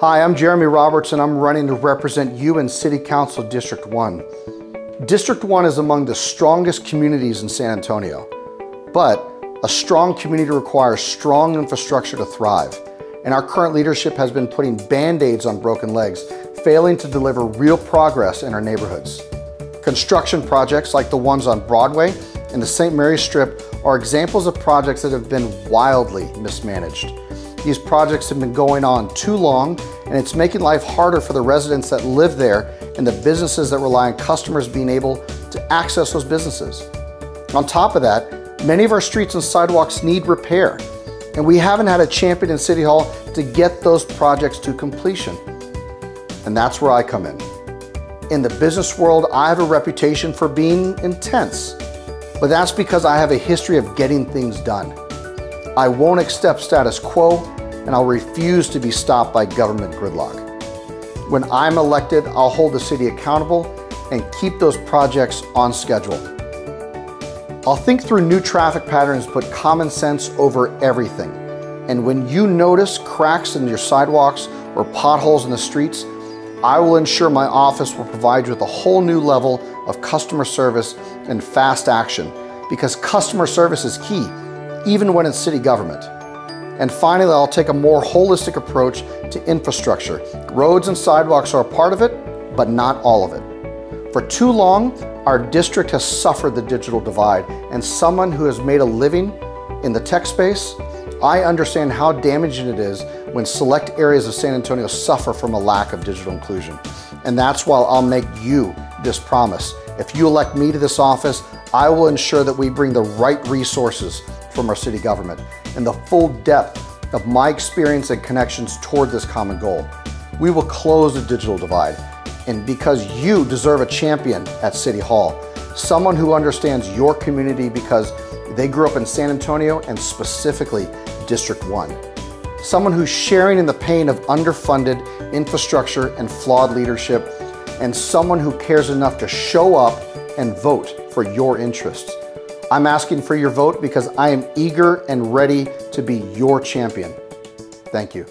Hi, I'm Jeremy Roberts and I'm running to represent you in City Council District 1. District 1 is among the strongest communities in San Antonio, but a strong community requires strong infrastructure to thrive, and our current leadership has been putting band-aids on broken legs, failing to deliver real progress in our neighborhoods. Construction projects like the ones on Broadway and the St. Mary's Strip are examples of projects that have been wildly mismanaged. These projects have been going on too long and it's making life harder for the residents that live there and the businesses that rely on customers being able to access those businesses. On top of that, many of our streets and sidewalks need repair and we haven't had a champion in City Hall to get those projects to completion. And that's where I come in. In the business world, I have a reputation for being intense, but that's because I have a history of getting things done. I won't accept status quo and I'll refuse to be stopped by government gridlock. When I'm elected, I'll hold the city accountable and keep those projects on schedule. I'll think through new traffic patterns, put common sense over everything. And when you notice cracks in your sidewalks or potholes in the streets, I will ensure my office will provide you with a whole new level of customer service and fast action because customer service is key, even when it's city government. And finally, I'll take a more holistic approach to infrastructure. Roads and sidewalks are a part of it, but not all of it. For too long, our district has suffered the digital divide, and someone who has made a living in the tech space, I understand how damaging it is when select areas of San Antonio suffer from a lack of digital inclusion. And that's why I'll make you this promise. If you elect me to this office, I will ensure that we bring the right resources from our city government and the full depth of my experience and connections toward this common goal. We will close the digital divide. And because you deserve a champion at City Hall, someone who understands your community because they grew up in San Antonio and specifically District 1. Someone who's sharing in the pain of underfunded infrastructure and flawed leadership, and someone who cares enough to show up and vote for your interests. I'm asking for your vote because I am eager and ready to be your champion. Thank you.